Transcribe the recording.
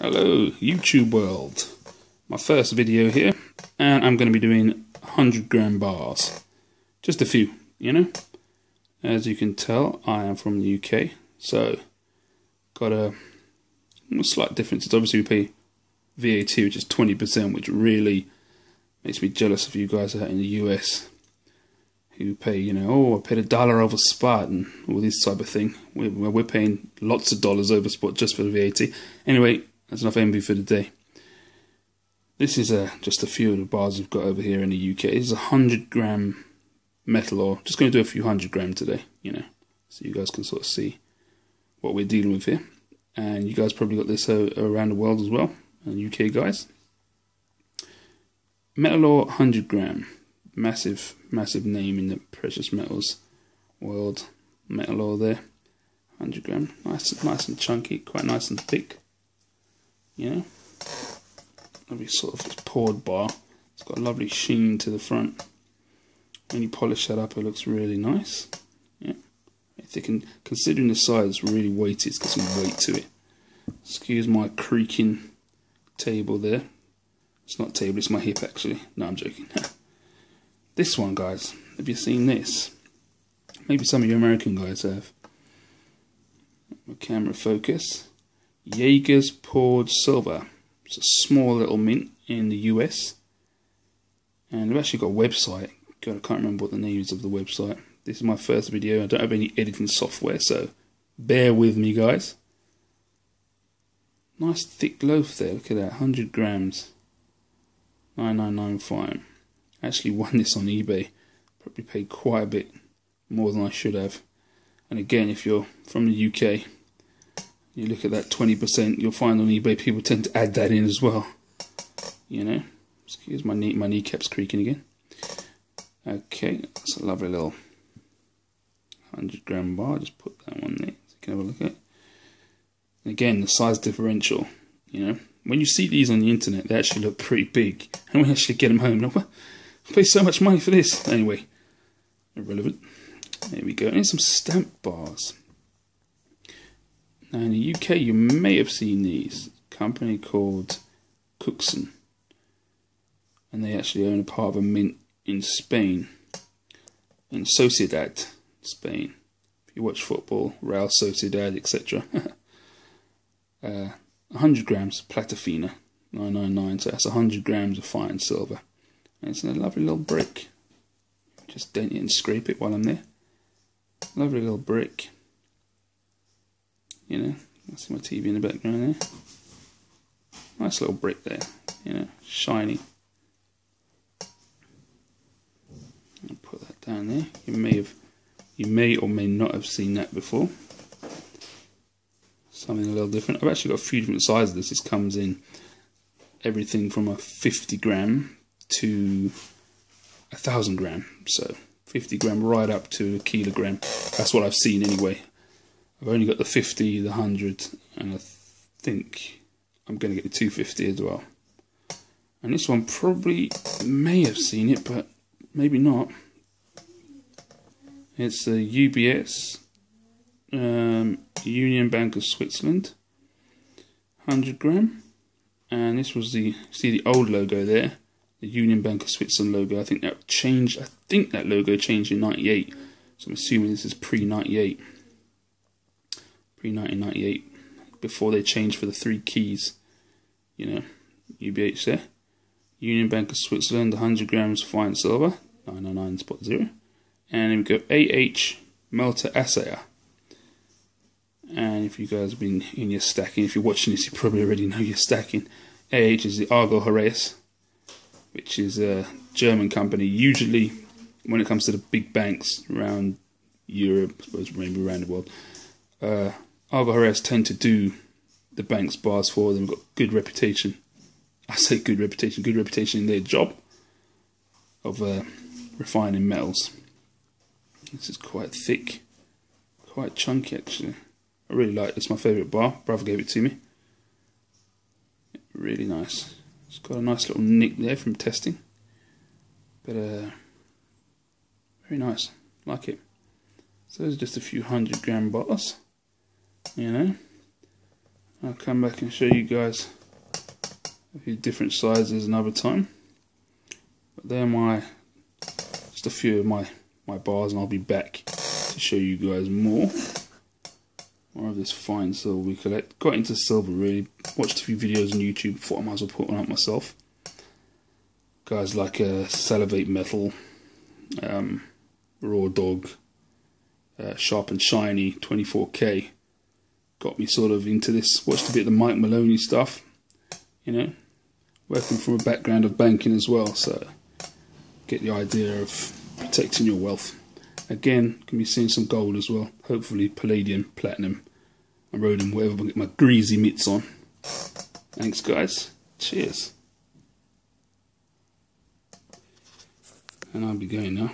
Hello, YouTube world. My first video here, and I'm going to be doing 100 gram bars. Just a few, you know. As you can tell, I am from the UK, so got a, slight difference. It's obviously we pay VAT, which is 20%, which really makes me jealous of you guys out in the US who pay, you know, oh, I paid a dollar over spot and all this type of thing. We're, we're paying lots of dollars over spot just for the VAT. Anyway, that's enough envy for the day. This is uh, just a few of the bars we've got over here in the UK. This is a 100 gram Metalor. Just going to do a few hundred gram today, you know, so you guys can sort of see what we're dealing with here. And you guys probably got this uh, around the world as well, and UK guys. Metalor 100 gram. Massive, massive name in the precious metals world. Metalor there. 100 gram. Nice, nice and chunky, quite nice and thick you know. Lovely sort of poured bar. It's got a lovely sheen to the front. When you polish that up, it looks really nice. Yeah, they can, considering the size, really weighty. It's got some weight to it. Excuse my creaking table there. It's not table, it's my hip actually. No, I'm joking. this one, guys. Have you seen this? Maybe some of you American guys have. My camera focus. Yeager's Poured Silver. It's a small little mint in the US. And they've actually got a website. God, I can't remember what the name is of the website. This is my first video. I don't have any editing software, so bear with me, guys. Nice thick loaf there. Look at that, 100 grams. 9995. I actually won this on eBay. Probably paid quite a bit more than I should have. And again, if you're from the UK, you look at that 20%, you'll find on eBay people tend to add that in as well. You know, excuse my knee, my kneecaps creaking again. Okay, that's a lovely little 100 gram bar. Just put that one there so you can have a look at. Again, the size differential, you know, when you see these on the internet, they actually look pretty big. And you actually get them home. I pay so much money for this. Anyway, irrelevant. There we go. And some stamp bars. Now in the UK, you may have seen these. A company called Cookson. And they actually own a part of a mint in Spain. In Sociedad, Spain. If you watch football, Real Sociedad, etc. uh, 100 grams of Platafina, 999. So that's 100 grams of fine silver. And it's a lovely little brick. Just dent it and scrape it while I'm there. Lovely little brick. You know, I see my TV in the background there. Nice little brick there, you know, shiny. I'll put that down there. You may have, you may or may not have seen that before. Something a little different. I've actually got a few different sizes. This This comes in everything from a 50 gram to a thousand gram. So 50 gram right up to a kilogram. That's what I've seen anyway. I've only got the 50, the 100, and I think I'm going to get the 250 as well. And this one probably may have seen it, but maybe not. It's the UBS um, Union Bank of Switzerland, 100 gram. And this was the see the old logo there, the Union Bank of Switzerland logo. I think that changed. I think that logo changed in '98. So I'm assuming this is pre '98 pre 1998, before they changed for the three keys. You know, UBH there. Union Bank of Switzerland, 100 grams fine silver, 999.0. And then we go AH Melter Assayer. And if you guys have been in your stacking, if you're watching this, you probably already know your stacking. AH is the Argor-Heraeus, which is a German company. Usually, when it comes to the big banks around Europe, I suppose maybe around the world, uh, Heraeus tend to do the bank's bars for them, got good reputation. I say good reputation, good reputation in their job of uh, refining metals. This is quite thick, quite chunky actually. I really like this. My favourite bar. Brother gave it to me. Really nice. It's got a nice little nick there from testing. But uh, very nice. Like it. So there's just a few hundred gram bars you know. I'll come back and show you guys a few different sizes another time. But they're my just a few of my my bars, and I'll be back to show you guys more. More of this fine silver we collect. Got into silver really. Watched a few videos on YouTube. Thought I might as well put one up myself. Guys like uh, Salivate Metal, um, Raw Dog, uh, Sharp and Shiny 24K got me sort of into this. Watched a bit of the Mike Maloney stuff, you know, working from a background of banking as well, so get the idea of protecting your wealth. Again, can be seeing some gold as well. Hopefully, palladium, platinum, and rhodium, whatever I get my greasy mitts on. Thanks, guys. Cheers. And I'll be going now.